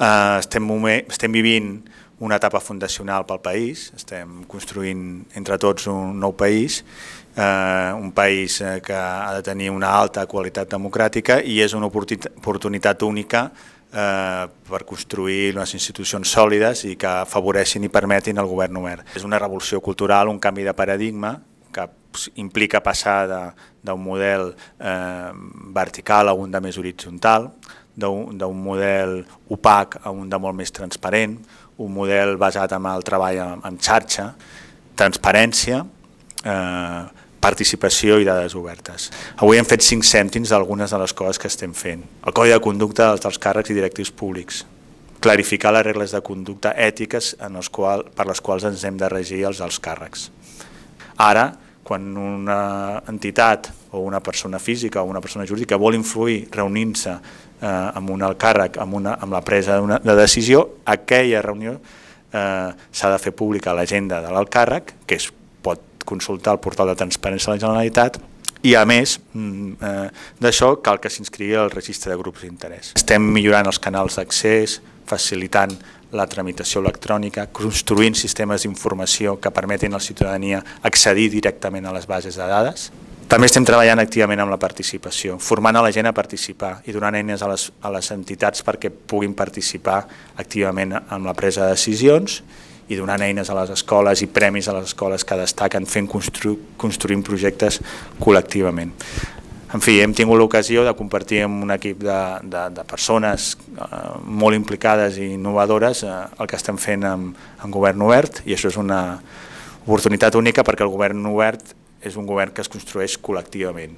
Eh, estem, moment, estem vivint una etapa fundacional pel país, estem construint entre tots un nou país, eh, un país eh, que ha de tenir una alta qualitat democràtica i és una oportunitat única eh, per construir unes institucions sòlides i que afavoreixin i permetin el govern obert. És una revolució cultural, un canvi de paradigma que implica passar d'un model eh, vertical a un de més horitzontal, d'un model opac a un de molt més transparent, un model basat en el treball en, en xarxa, transparència, eh, participació i dades obertes. Avui hem fet cinc cèntims d'algunes de les coses que estem fent. El codi de conducta dels càrrecs i directius públics, clarificar les regles de conducta ètiques en els qual, per les quals ens hem de regir els dels càrrecs. Ara, quan una entitat o una persona física o una persona jurídica vol influir reunint-se eh, amb un alt càrrec, amb, una, amb la presa de decisió, aquella reunió eh, s'ha de fer pública l'agenda de l'alt càrrec, que es pot consultar el portal de transparència de la Generalitat, i a més mm, eh, d'això cal que s'inscrigui al registre de grups d'interès. Estem millorant els canals d'accés, facilitant la tramitació electrònica, construint sistemes d'informació que permetin a la ciutadania accedir directament a les bases de dades. També estem treballant activament amb la participació, formant a la gent a participar i donant eines a les, a les entitats perquè puguin participar activament en la presa de decisions i donant eines a les escoles i premis a les escoles que destaquen fent constru construint projectes col·lectivament. En fi, hem tingut l'ocasió de compartir amb un equip de, de, de persones eh, molt implicades i innovadores eh, el que estem fent amb, amb Govern Obert i això és una oportunitat única perquè el Govern Obert és un govern que es construeix col·lectivament.